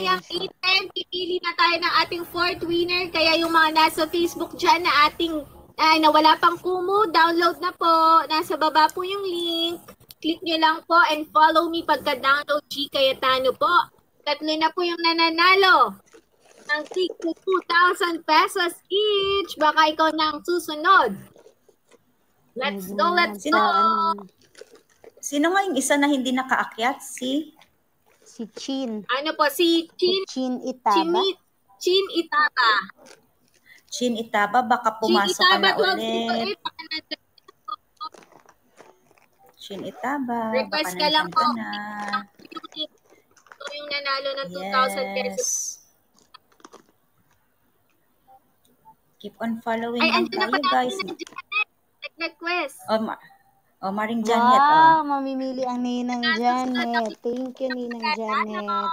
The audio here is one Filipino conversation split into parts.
Mamayang 8 pipili na tayo ng ating fourth winner. Kaya yung mga nasa Facebook dyan na ating ay, na pang kumu, download na po. Nasa baba po yung link. Click nyo lang po and follow me pagka-download G Cayetano po. Tatlo na po yung nananalo ng tig 2,000 pesos each. Baka ikaw na ang susunod. Let's go, let's go! sino nga yung isa na hindi nakaakyat? Si? Si Chin. Ano po, si Chin, Chin Itaba. Chini, Chin Itaba. Chin Itaba, baka Chin pumasok ka Itaba, na 12 ulit. baka nandun. Chin Itaba, Request baka ka lang po. ka na. Ito yung nanalo ng 2,000 pesos. Yes. Keep on following Ay, na tayo, pa guys. na Nag-request. Oh, ma oh, Maring Janet, oh. Wow, mamimili ang Ninang Janet. Thank you, Ninang Janet.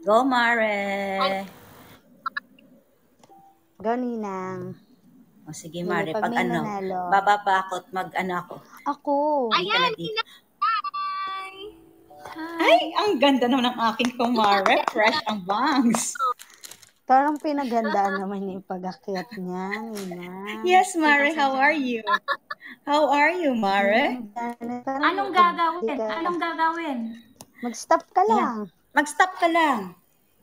Go, Mare. Go, Ninang. O, sige, Sige, Mare. pag Pag ano, nanalo. bababa ako at mag-ano ako. Ako. Ka Ayan, na dito. Nina. Hi! Ay, ang ganda naman ng aking kumare. Fresh ang bangs. Parang pinagandaan naman yung pag-akyat niya, Ninang. Yes, Mare. How are you? How are you, Mare? Anong gagawin? Anong gagawin? Mag-stop ka lang. Mag-stop ka lang.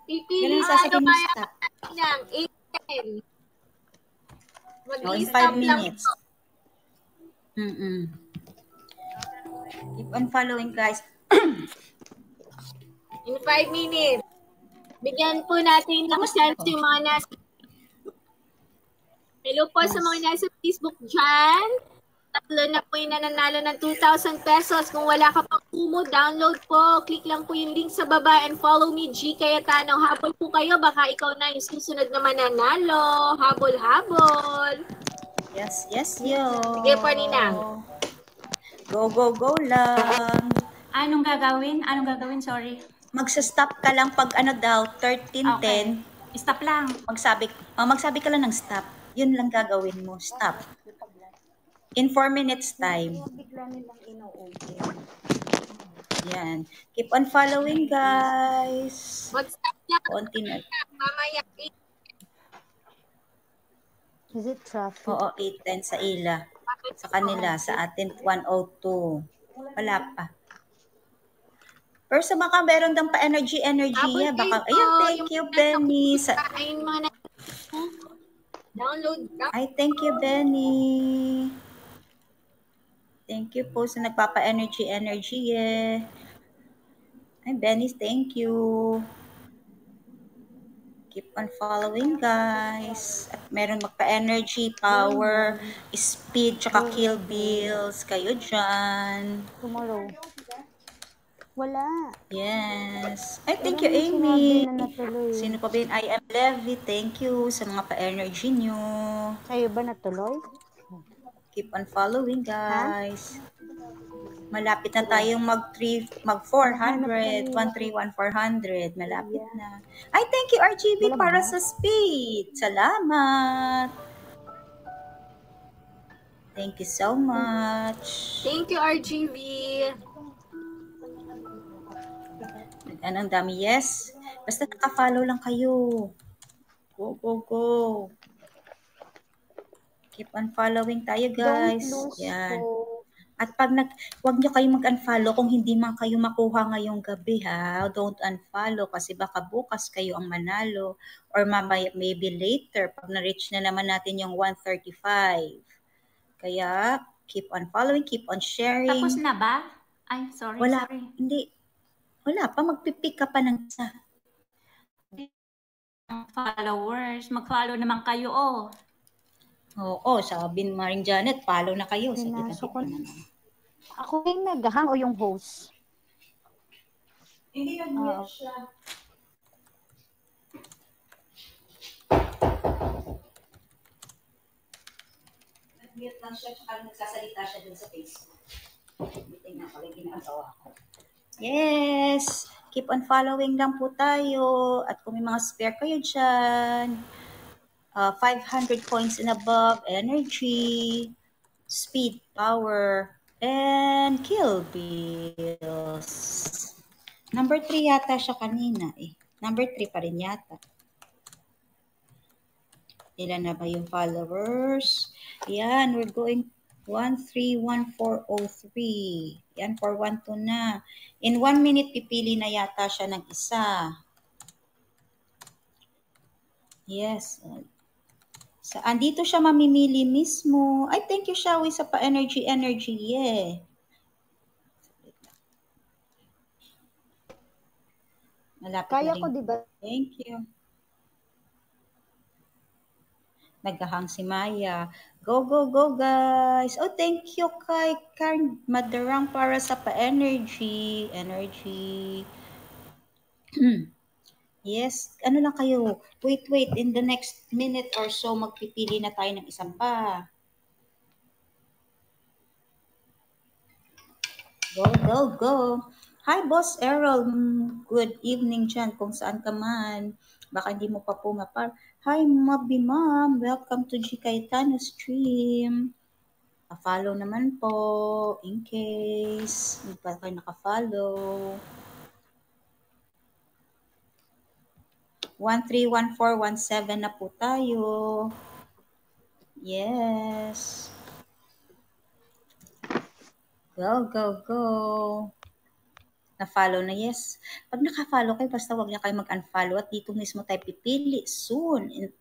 Pipili Ganun ano sasabihin mo kaya stop. ng 8 Oh, in Mag-stop 5 lang minutes. po. Mm-mm. Keep on following, guys. In 5 minutes. Bigyan po natin ng chance yung mga nasa Hello po sa mga nasa Facebook dyan. Tatlo na po yung nananalo ng 2,000 pesos. Kung wala ka pang kumo, download po. Click lang po yung link sa baba and follow me, G Cayetano. Habol po kayo. Baka ikaw na yung susunod na mananalo. Habol, habol. Yes, yes, yo. Sige po, Ninang. Go, go, go lang. Anong gagawin? Anong gagawin? Sorry. Magsa-stop ka lang pag ano daw, 13.10. Okay. Stop lang. Magsabi, oh, magsabi ka lang ng stop. Yun lang gagawin mo. Stop. In 4 minutes time. Bigla nilang ino-open. Yan. Keep on following, guys. Mag-stop na Konti na. mamaya. Is it traffic? Oo, 8.10 sa ila. Sa kanila, sa atin 102. Wala pa. Pero sa mga meron dang pa-energy, energy, Habol yeah, baka, ayun, thank you, Benny. Sa, Download ay, thank you, Benny. Thank you po sa nagpapa-energy, energy, yeah. Ay, Benny, thank you. Keep on following, guys. At meron magpa-energy, power, speed, tsaka kill bills. Kayo dyan. Tomorrow. Wala. Yes. Ay, thank you, Amy. na. Sino pa ba yun? I am Levy. Thank you sa mga pa-energy nyo. Sa'yo ba natuloy? Keep on following, guys. Malapit na tayong mag 3 mag 400, 131 400. Malapit na. Ay, thank you RGB Wala para ba? sa speed. Salamat. Thank you so much. Thank you, RGV. Anong dami? Yes. Basta naka-follow lang kayo. Go, go, go. Keep on following tayo, guys. Yan. At pag nag, wag nyo kayo mag-unfollow kung hindi man kayo makuha ngayong gabi, ha? Don't unfollow kasi baka bukas kayo ang manalo or mamaya, maybe later pag na-reach na naman natin yung 135. Kaya, keep on following, keep on sharing. Tapos na ba? Ay, sorry, Wala, sorry. hindi. Wala pa, magpipick ka pa ng isa. Followers, mag-follow naman kayo, oh. Oo, sabi ni Maring Janet, follow na kayo. Sabi na Pinasok ko. Ako yung naghahang o yung host? Hindi nag-mute siya. Nag-mute lang siya, tsaka nagsasalita siya dun sa Facebook. Tingnan ko lang ginagawa ko. Yes! Keep on following lang po tayo. At kung may mga spare kayo dyan, uh, 500 points and above, energy, speed, power, and kill bills. Number 3 yata siya kanina eh. Number 3 pa rin yata. Ilan na ba yung followers? Yan, we're going 131403. Yan, 412 na. In one minute, pipili na yata siya ng isa. Yes. Sa, andito siya mamimili mismo. Ay, thank you, Shawi, sa pa-energy, energy. Yeah. Malapit Kaya ko, di ba? Thank you. Naghahang si Maya. Go, go, go, guys. Oh, thank you kay Karen Madarang para sa pa-energy. Energy. yes. Ano lang kayo? Wait, wait. In the next minute or so, magpipili na tayo ng isang pa. Go, go, go. Hi, Boss Errol. Good evening dyan kung saan ka man. Baka hindi mo pa pumapar. Hi, Mabi Ma'am. Welcome to G. Cayetano stream. Pa-follow naman po in case hindi pa kayo naka-follow. 131417 na po tayo. Yes. Go, go, go. Na-follow na, yes. Pag naka-follow kayo, basta wag niya kayo mag-unfollow at dito mismo tayo pipili soon. In-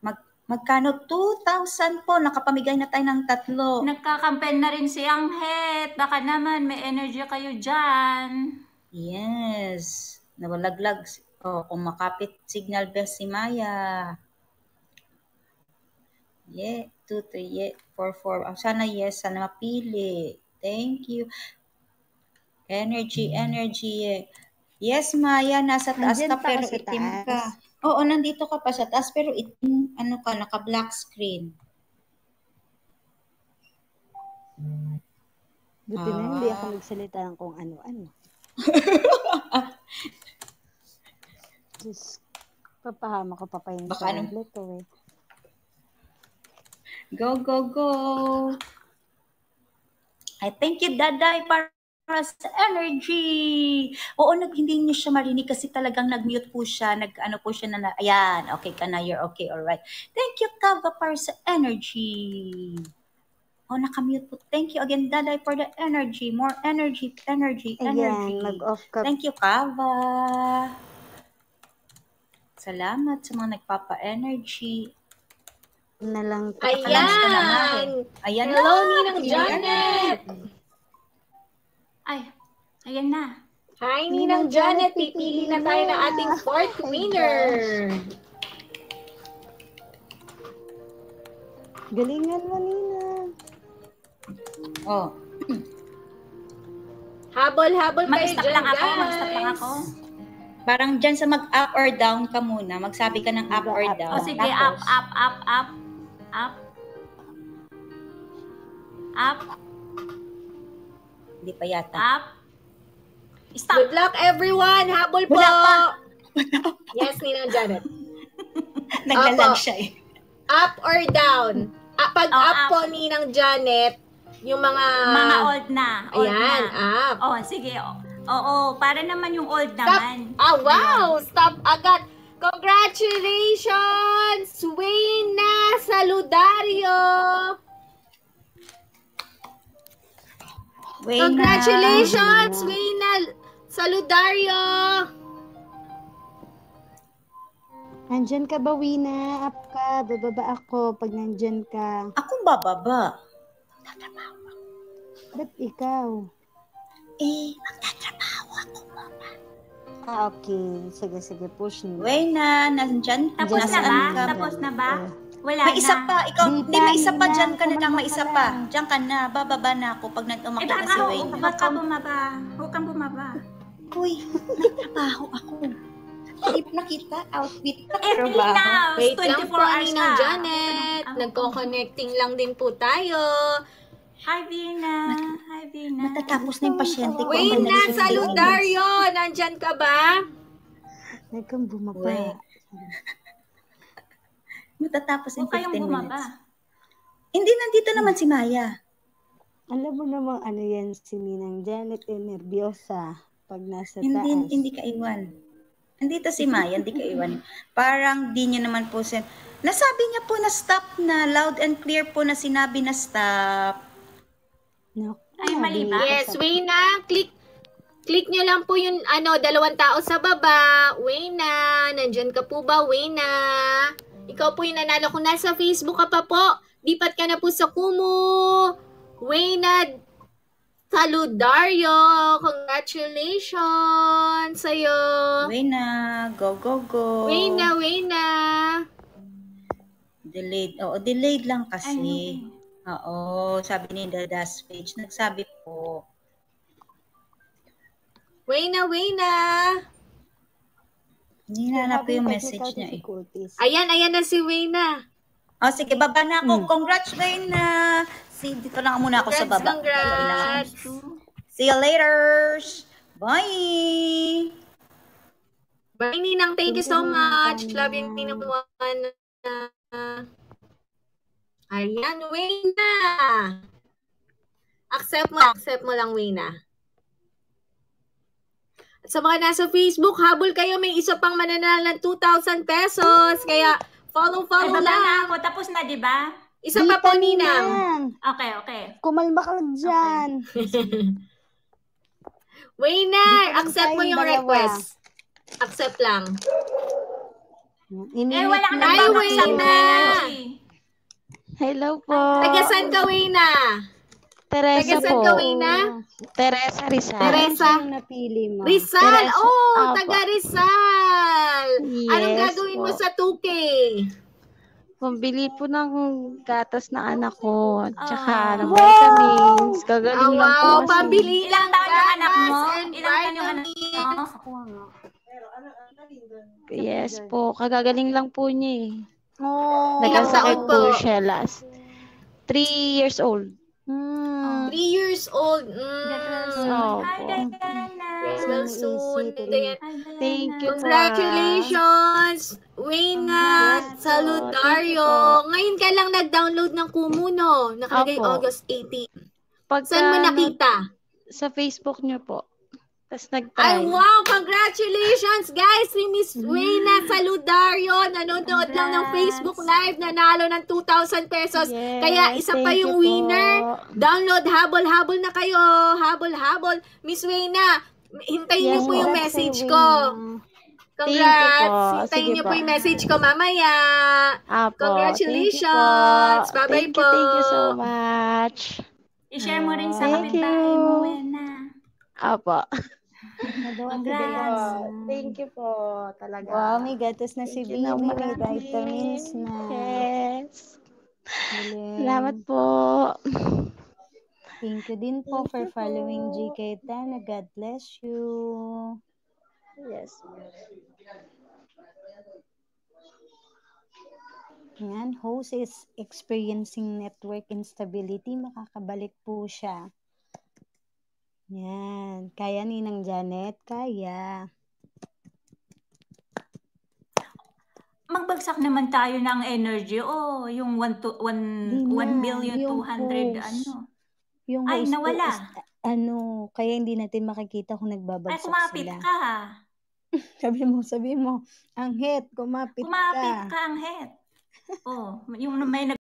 Mag magkano? 2,000 po. Nakapamigay na tayo ng tatlo. Nagkakampen na rin si Anghet. Baka naman may energy kayo dyan. Yes. Nawalaglag. Oh, kung makapit signal bell si Maya. Yeah, 2, 3, yeah, 4, 4. Oh, sana yes, sana mapili. Thank you. Energy, energy. Yes, Maya, nasa taas Nandyan ka pa pero itim taas. ka. Oo, nandito ka pa sa taas pero itim, ano ka, naka-black screen. Buti na hindi Ah. ako nagsalita ng kung ano-ano. Diyos, papahama ko pa pa yung Baka ano- tablet ko eh. Go, go, go. I thank you, Daday, para sa energy. Oo, nag, hindi niyo siya marinig kasi talagang nag-mute po siya. Nag, ano po siya na, na ayan, okay ka na, you're okay, alright. Thank you, Kava, para sa energy. Oh, nakamute po. Thank you again, Daday, for the energy. More energy, energy, energy. Ayan, mag-off ka. Thank you, Kava. Salamat sa mga nagpapa-energy. Na lang. Ayan! Ayan Hello, na. Ninang Janet! Ay, ayan na. Hi, Ninang Janet! Pipili na tayo ng ating fourth winner! Galingan mo, Nina. Oh, Habol-habol kayo Mag-stop dyan, lang ako. guys! Mag-stop lang ako. Parang dyan sa mag-up or down ka muna. Magsabi ka ng up or down. O sige, up, Tapos, up, up, up. Up. Up, Hindi pa yata. up. Stop. Good luck, everyone! Habol po! Wala pa. Yes, Ninang Janet. Naglalag siya eh. Up or down? Ah, pag Oh, up up. po, Ninang Janet, yung mga... Mga old na. Old Ayan, na. up. Oh, sige. Oo, para naman yung old Stop. naman. Ah, wow! Stop agad! Congratulations! Wayna Saludario! Wait Congratulations, Wayna Saludario! Nandyan ka ba, Wina? Up ka. Bababa ako pag nandyan ka. Akong bababa. Ba't ikaw? Eh, magtatrabaho ako. Ah, okay. Sige, sige. Push nyo. Wayna, nandyan. Tapos na ba? ka? Tapos na ba? Eh, Wala May isa na. pa. Ikaw, Di hindi, may isa pa. Nina? Dyan ka na lang. May isa pa. Diyan ka na. Bababa na ako pag Eh, nag-umakit baka na si ho, Wayna. huwag ka bumaba. Huwag kang bumaba. Uy, may trabaho ako. Hindi pa nakita. Outfit pa. Eh, Trabaho. now, Wait lang 24 po, hours Ninang na. Janet. Ah, Nagko-connecting lang din po tayo. Hi, Vina. Hi, Vina. Matatapos na yung pasyente ko. Ang galing. Saludario! Nandyan ka ba? Huwag kang bumaba. Wait. Matatapos in Huwag kayong 15 bumaba. minutes. Hindi, nandito naman si Maya. Alam mo namang ano yan si Ninang Janet eh, nervyosa pag nasa Hindi, taas. hindi ka iwan. Andito si Maya, hindi ka iwan. Parang di niyo naman po sin... Nasabi niya po na stop na, loud and clear po na sinabi na stop. Naku, Ay, mali ba? Yes, Wayna, click click nyo lang po yung ano, dalawang tao sa baba. Wayna, nandyan ka po ba, Wayna? Ikaw po yung nanalo. Kung nasa Facebook ka pa po, lipat ka na po sa Kumu. Wayna Saludario, congratulations sa'yo. Wayna, go, go, go. Wayna, Wayna. Delayed. Oo, delayed lang Ay, kasi. hindi. Oo, sabi ni Dadas page. Nagsabi po. Wayna, Wayna. Hindi na ko yung message niya eh. Ayan, ayan na si Wayna. Oh, sige, baba na ako. Hmm. Congrats, Wayna. See, dito lang muna ako sa Congrats, baba. congrats. See you later. Bye. Bye, Ninang. Thank you so much. Love you, Ninang. Ayan, Wayna. Accept mo, accept mo lang, Wayna. At sa mga nasa Facebook, habol kayo, may isa pang mananalo ng 2,000 pesos. Kaya, Ay, follow-follow baba na lang. ako. Tapos na, di ba? Isa Di pa po, Ninang. Okay, okay. Kumalma ka lang dyan. Pa lang accept mo yung dalawa. request. Accept lang. Iminit Eh, wala kang lang Ay, ako. nagbabaksak Wayna. na energy. Hello po. Tagasan ka, Wayna? Teresa Taga saan po. ka, Wayna? Teresa Rizal. Teresa. Napili mo? Rizal! Teresa. Oh, Apo. taga Rizal! Anong Yes gagawin mo po. sa 2K? Pambili po ng gatas na anak ko. Tsaka Ah. ng vitamins. Ah, Gagaling lang po wow, kasi. pambili Ilang lang taon yung anak mo? Ilang taon yung anak mo? Yes po. Kagagaling lang po niya eh. Oh. Ilang Nagkasakit taon po po? siya last. Three years old. Hmm. Three years old. Hi, Mm. Opo. Diana. Well, soon. Thank you. Congratulations! Wayna Yes po. Saludario! Ngayon ka lang nag-download ng Kumuno. Nakalagay Opo. August 18. Pagka Saan mo nakita? Sa Facebook niyo po. Tapos nag-try. Ay, wow! Congratulations, guys! Si Miss Wayna Saludario, nanonood lang ng Congrats. Facebook Live, nanalo ng 2,000 pesos. Yes, Kaya isa pa yung you po. winner. Download, habol-habol na kayo. Habol-habol. Miss Wayna, hintayin niyo Yes, po yung message ko. Congrats! Hintayin niyo po po. yung message ko mamaya. Apo. Congratulations. You po. Bye-bye Thank you, thank you so much. I-share mo rin sa Thank kapitbahay you. mo, Wena. Apo. Congrats. Thank you po. Talaga. Wow, may gatas na si Thank you Baby. na May vitamins na. Yes. Galing. Salamat po. Thank you din po for following GK Tana. God bless you. Yes. Yan, host is experiencing network instability. Makakabalik po siya. Yan. Kaya ni ng Janet? Kaya. Magbagsak naman tayo ng energy. Oh, yung 1 to 1 Di na, 1 billion yung 200 host. ano. Yung Ay, nawala. is, ano, kaya hindi natin makikita kung Ay, nagbabagsak kumapit sila. ka. Sabi mo, sabi mo, Anghet, kumapit, Kumapit ka. ka, ang head. Oh, yung may nag